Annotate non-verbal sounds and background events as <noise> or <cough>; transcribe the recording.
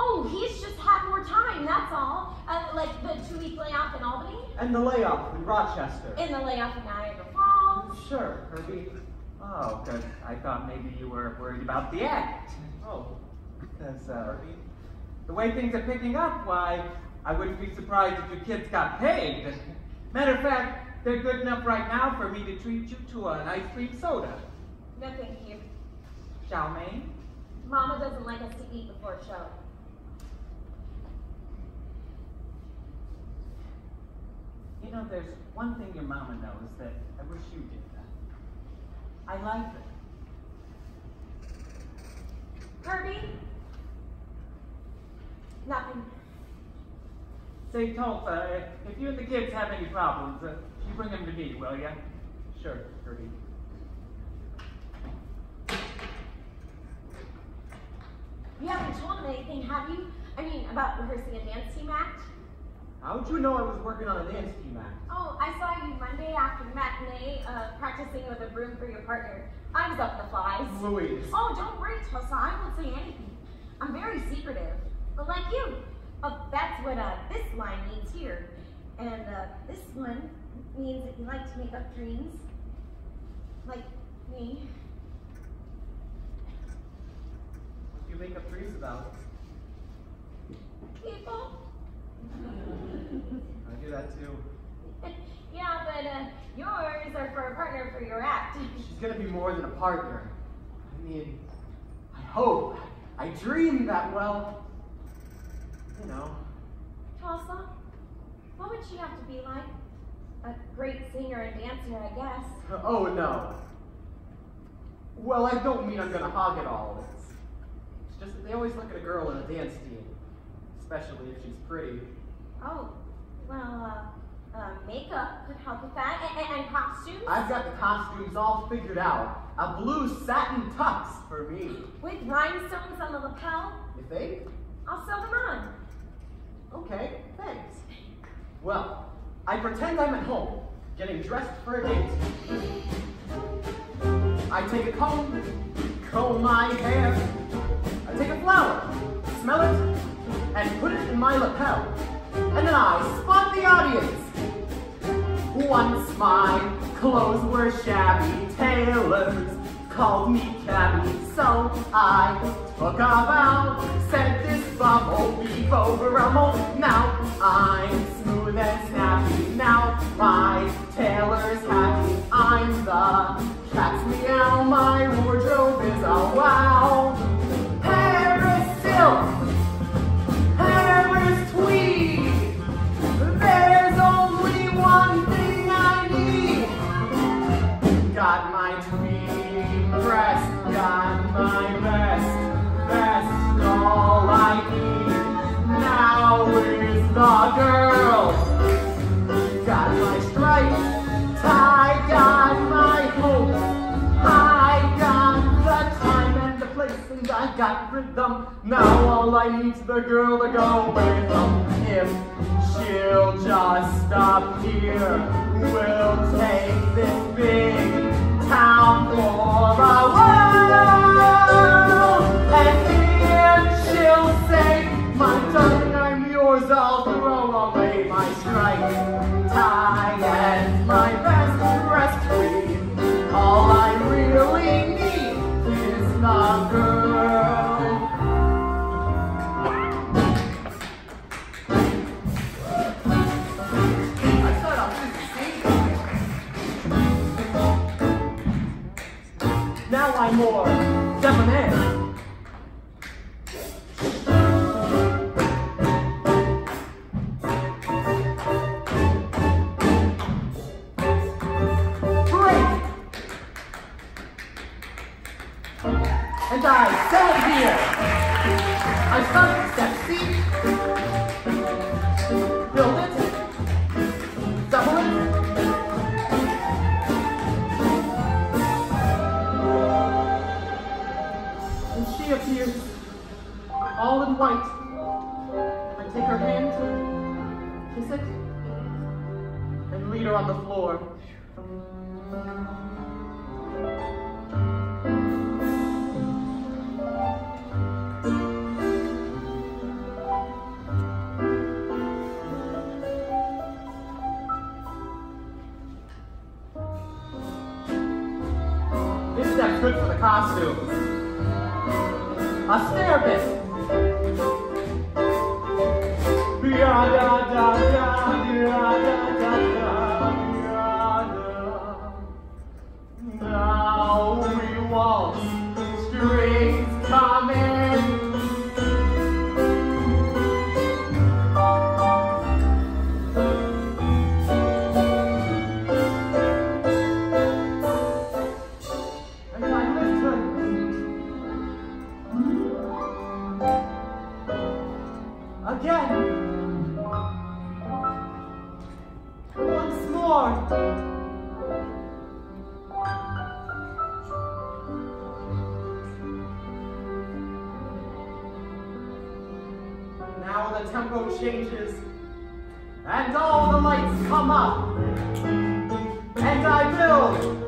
Oh, he's just had more time, that's all. Uh, like the two-week layoff in Albany? And the layoff in Rochester. In the layoff in Niagara Falls? Sure, Herbie. Oh, because I thought maybe you were worried about the act. Oh, because uh, the way things are picking up, why, I wouldn't be surprised if your kids got paid. Matter of fact, they're good enough right now for me to treat you to an ice cream soda. No, thank you. Mein? Mama doesn't like us to eat before a show. You know, there's one thing your mama knows that I wish you did that. I like it. Herbie? Nothing. Say, Tulsa, if you and the kids have any problems, uh, you bring them to me, will ya? Sure, Herbie. You haven't told him anything, have you? I mean, about rehearsing a dance team act? How'd you know I was working on a dance team act? Oh, I saw you Monday after matinee, uh, practicing with a broom for your partner. I was up the flies. Louise. Oh, don't worry, Tulsa. I won't say anything. I'm very secretive. But like you. Oh, that's what uh, this line means here. And uh, this one means that you like to make up dreams. Like me. What do you make up dreams about? People. I do that too. <laughs> yeah, but uh, yours are for a partner for your act. <laughs> She's gonna be more than a partner. I mean, I hope. I dream that, well, you know. Tulsa, what would she have to be like? A great singer and dancer, I guess. <laughs> Oh no. Well, I don't mean I'm gonna hog it all. It's, it's just that they always look at a girl in a dance team, especially if she's pretty. Oh, well, uh, uh, makeup could help with that, and, and, and costumes. I've got the costumes all figured out. A blue satin tux for me. With rhinestones on the lapel. You think? I'll sew them on. Okay, thanks. Well, I pretend I'm at home, getting dressed for a date. I take a comb, comb my hair. I take a flower, smell it, and put it in my lapel. And then I spot the audience. Once my clothes were shabby, tailors called me cabby, so I took a vow, said this bubble beef Beau Brummell. Now I'm smooth and snappy, now my tailor's happy. I'm the cat's meow, my got my stripes, I got my hope. I got the time and the place, and I got rhythm. Now all I need's the girl to go with them. If she'll just stop here, we'll take this big tie, and my best queen. All I really need is the girl. Now I'm more And I stand here. I. Build it. Double it. And she appears, all in white. I take her hand, kiss it, and lead her on the floor. good for the costumes. A therapist. Again. Once more. Now the tempo changes, and all the lights come up, and I big